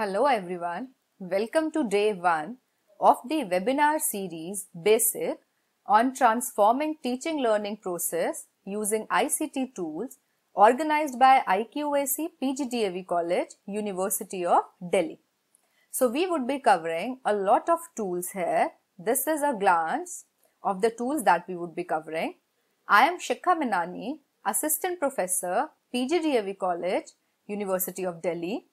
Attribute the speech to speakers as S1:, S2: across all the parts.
S1: Hello everyone. Welcome to day 1 of the webinar series Basic on transforming teaching learning process using ICT tools organized by IQAC PGDAV College, University of Delhi. So we would be covering a lot of tools here. This is a glance of the tools that we would be covering. I am Shikha Menani, Assistant Professor, PGDAV College, University of Delhi.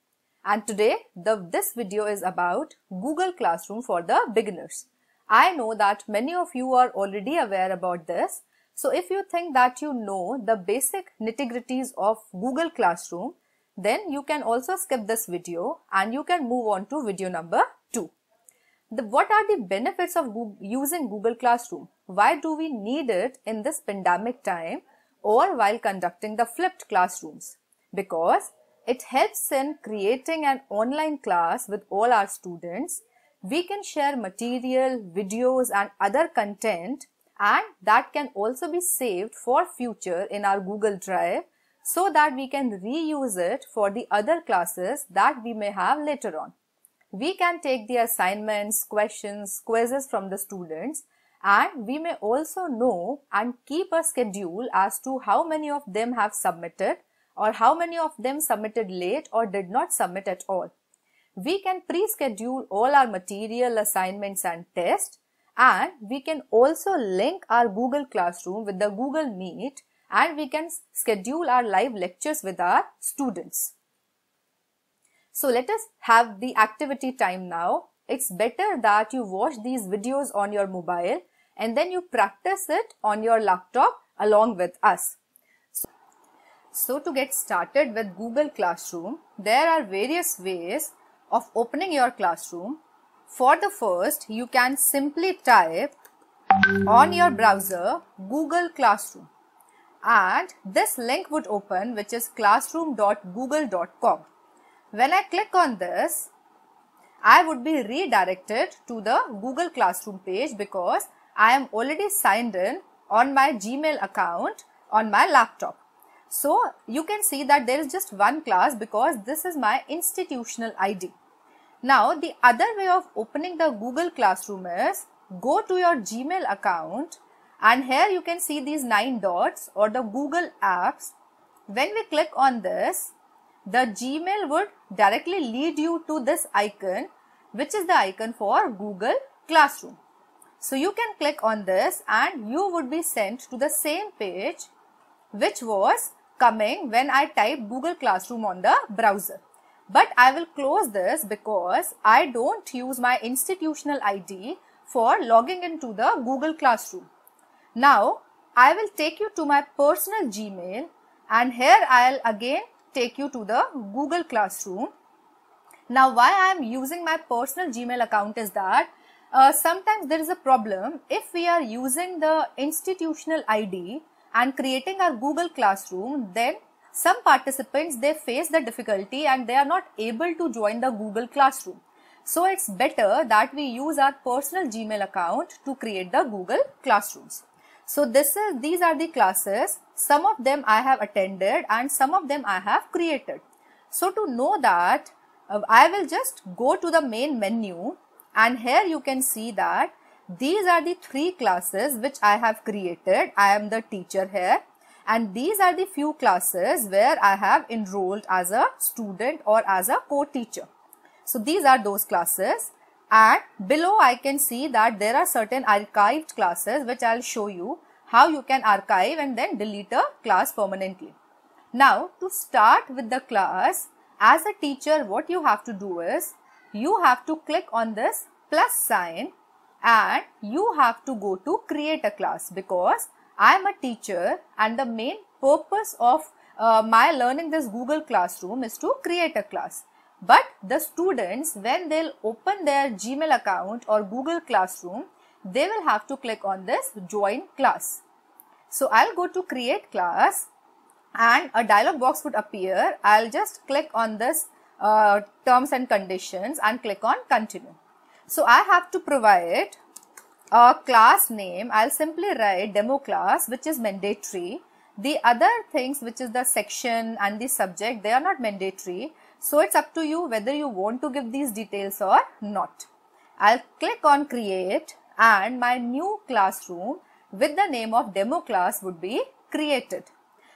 S1: And today the, this video is about Google Classroom for the beginners. I know that many of you are already aware about this. So if you think that you know the basic nitty-gritties of Google Classroom, then you can also skip this video and you can move on to video number 2. The, what are the benefits of Google, using Google Classroom? Why do we need it in this pandemic time or while conducting the flipped classrooms? Because it helps in creating an online class with all our students. We can share material, videos and other content and that can also be saved for future in our Google Drive so that we can reuse it for the other classes that we may have later on. We can take the assignments, questions, quizzes from the students and we may also know and keep a schedule as to how many of them have submitted or how many of them submitted late or did not submit at all. We can pre-schedule all our material assignments and tests and we can also link our Google Classroom with the Google Meet and we can schedule our live lectures with our students. So let us have the activity time now. It's better that you watch these videos on your mobile and then you practice it on your laptop along with us. So to get started with Google Classroom, there are various ways of opening your classroom. For the first, you can simply type on your browser Google Classroom and this link would open which is classroom.google.com. When I click on this, I would be redirected to the Google Classroom page because I am already signed in on my Gmail account on my laptop. So you can see that there is just one class because this is my institutional ID. Now the other way of opening the Google Classroom is go to your Gmail account and here you can see these nine dots or the Google apps. When we click on this, the Gmail would directly lead you to this icon which is the icon for Google Classroom. So you can click on this and you would be sent to the same page which was coming when I type Google Classroom on the browser. But I will close this because I don't use my institutional ID for logging into the Google Classroom. Now, I will take you to my personal Gmail and here I'll again take you to the Google Classroom. Now, why I am using my personal Gmail account is that uh, sometimes there is a problem if we are using the institutional ID and creating our Google Classroom, then some participants they face the difficulty and they are not able to join the Google Classroom. So it's better that we use our personal Gmail account to create the Google Classrooms. So this is these are the classes. Some of them I have attended and some of them I have created. So to know that uh, I will just go to the main menu and here you can see that these are the three classes which I have created. I am the teacher here and these are the few classes where I have enrolled as a student or as a co-teacher. So these are those classes and below I can see that there are certain archived classes which I will show you how you can archive and then delete a class permanently. Now to start with the class as a teacher what you have to do is you have to click on this plus sign and you have to go to create a class because I am a teacher and the main purpose of uh, my learning this Google Classroom is to create a class. But the students when they'll open their Gmail account or Google Classroom, they will have to click on this join class. So I'll go to create class and a dialog box would appear. I'll just click on this uh, terms and conditions and click on continue. So I have to provide a class name. I'll simply write demo class which is mandatory. The other things which is the section and the subject they are not mandatory. So it's up to you whether you want to give these details or not. I'll click on create and my new classroom with the name of demo class would be created.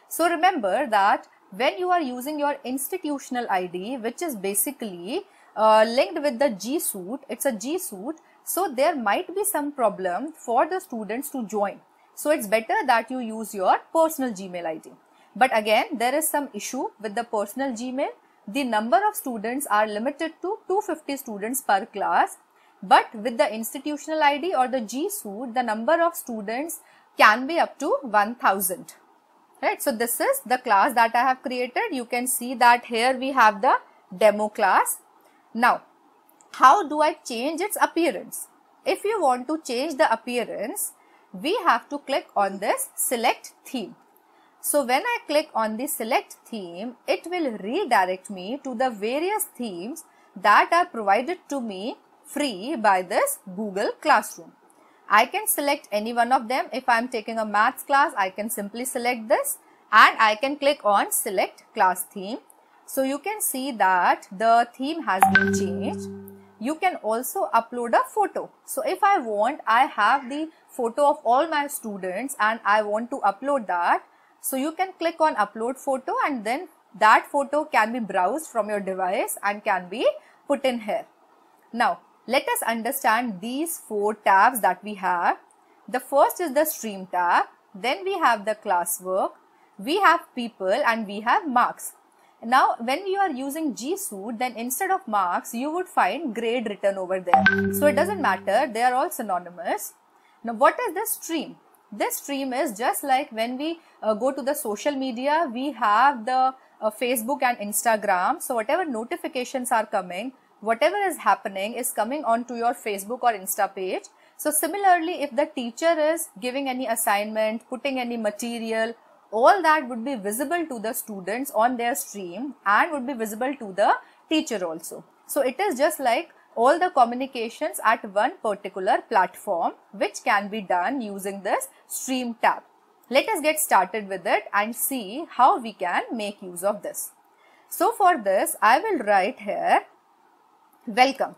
S1: So remember that when you are using your institutional ID which is basically uh, linked with the G Suite, it's a G Suite so there might be some problem for the students to join. So it's better that you use your personal Gmail ID. But again there is some issue with the personal Gmail. The number of students are limited to 250 students per class but with the institutional ID or the G Suite, the number of students can be up to 1000. Right. So, this is the class that I have created. You can see that here we have the demo class. Now, how do I change its appearance? If you want to change the appearance, we have to click on this select theme. So when I click on the select theme, it will redirect me to the various themes that are provided to me free by this Google Classroom. I can select any one of them. If I am taking a maths class, I can simply select this and I can click on select class theme. So you can see that the theme has been changed. You can also upload a photo. So if I want, I have the photo of all my students and I want to upload that. So you can click on upload photo and then that photo can be browsed from your device and can be put in here. Now let us understand these four tabs that we have. The first is the stream tab, then we have the classwork, we have people and we have marks. Now, when you are using G Suite, then instead of marks, you would find grade written over there. So, it doesn't matter, they are all synonymous. Now, what is this stream? This stream is just like when we uh, go to the social media, we have the uh, Facebook and Instagram. So, whatever notifications are coming, whatever is happening is coming onto your Facebook or Insta page. So similarly, if the teacher is giving any assignment, putting any material, all that would be visible to the students on their stream and would be visible to the teacher also. So it is just like all the communications at one particular platform which can be done using this stream tab. Let us get started with it and see how we can make use of this. So for this, I will write here welcome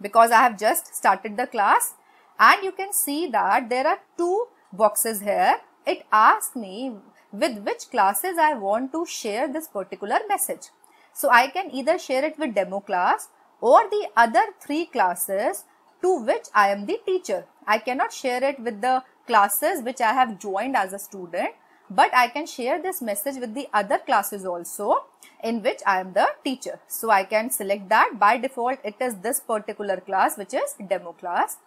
S1: because I have just started the class and you can see that there are two boxes here. It asks me with which classes I want to share this particular message. So I can either share it with demo class or the other three classes to which I am the teacher. I cannot share it with the classes which I have joined as a student but I can share this message with the other classes also in which I am the teacher. So I can select that by default it is this particular class which is demo class.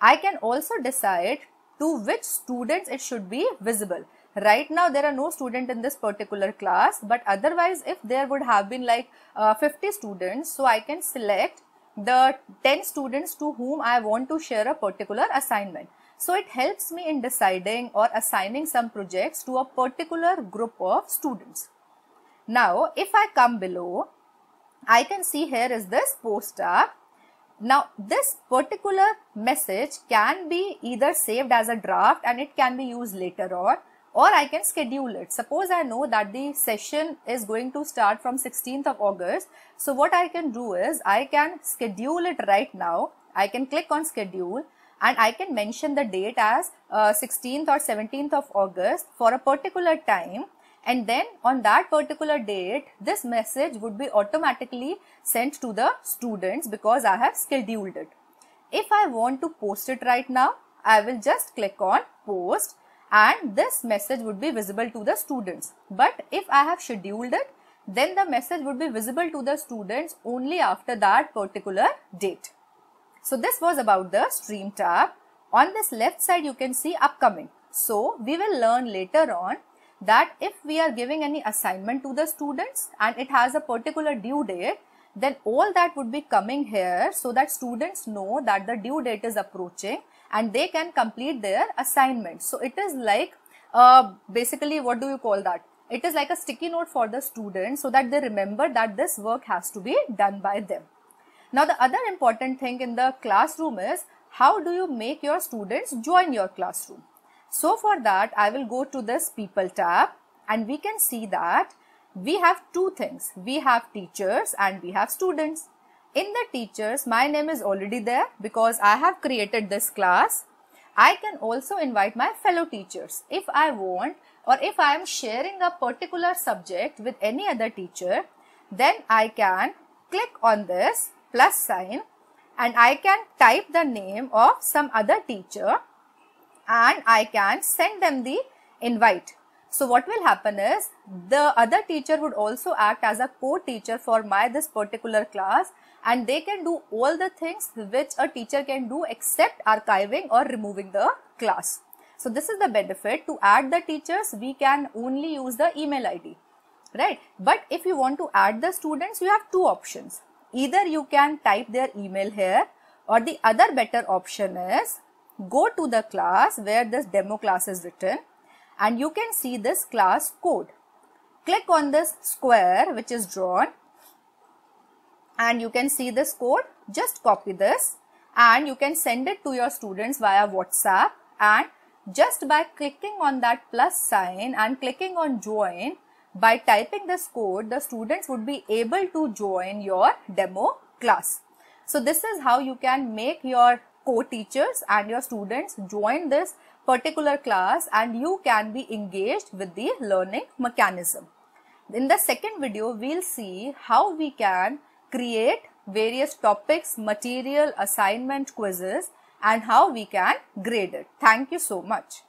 S1: I can also decide to which students it should be visible. Right now there are no student in this particular class but otherwise if there would have been like uh, 50 students so I can select the 10 students to whom I want to share a particular assignment. So it helps me in deciding or assigning some projects to a particular group of students. Now, if I come below, I can see here is this poster. Now, this particular message can be either saved as a draft and it can be used later on or I can schedule it. Suppose I know that the session is going to start from 16th of August. So what I can do is I can schedule it right now. I can click on schedule and I can mention the date as uh, 16th or 17th of August for a particular time and then on that particular date this message would be automatically sent to the students because I have scheduled it. If I want to post it right now I will just click on post and this message would be visible to the students. But if I have scheduled it then the message would be visible to the students only after that particular date. So this was about the stream tab. On this left side you can see upcoming. So we will learn later on that if we are giving any assignment to the students and it has a particular due date then all that would be coming here so that students know that the due date is approaching and they can complete their assignment. So it is like uh, basically what do you call that? It is like a sticky note for the students so that they remember that this work has to be done by them. Now the other important thing in the classroom is how do you make your students join your classroom. So for that I will go to this people tab and we can see that we have two things. We have teachers and we have students. In the teachers, my name is already there because I have created this class. I can also invite my fellow teachers if I want or if I am sharing a particular subject with any other teacher, then I can click on this plus sign and I can type the name of some other teacher and I can send them the invite. So what will happen is the other teacher would also act as a co-teacher for my this particular class and they can do all the things which a teacher can do except archiving or removing the class. So this is the benefit. To add the teachers we can only use the email ID right? But if you want to add the students you have two options. Either you can type their email here or the other better option is go to the class where this demo class is written and you can see this class code. Click on this square which is drawn and you can see this code. Just copy this and you can send it to your students via WhatsApp and just by clicking on that plus sign and clicking on join by typing this code the students would be able to join your demo class. So this is how you can make your co-teachers and your students join this particular class and you can be engaged with the learning mechanism. In the second video, we'll see how we can create various topics, material, assignment, quizzes and how we can grade it. Thank you so much.